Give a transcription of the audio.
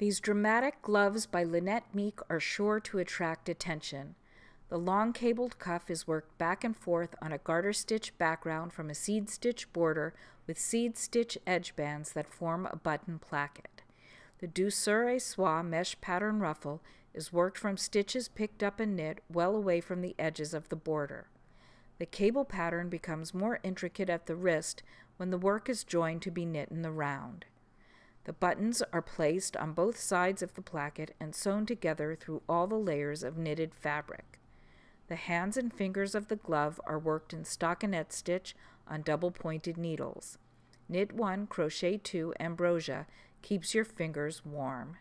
These dramatic gloves by Lynette Meek are sure to attract attention. The long cabled cuff is worked back and forth on a garter stitch background from a seed stitch border with seed stitch edge bands that form a button placket. The Douceur et Soie mesh pattern ruffle is worked from stitches picked up and knit well away from the edges of the border. The cable pattern becomes more intricate at the wrist when the work is joined to be knit in the round. The buttons are placed on both sides of the placket and sewn together through all the layers of knitted fabric. The hands and fingers of the glove are worked in stockinette stitch on double pointed needles. Knit One, Crochet Too, ambrosia keeps your fingers warm.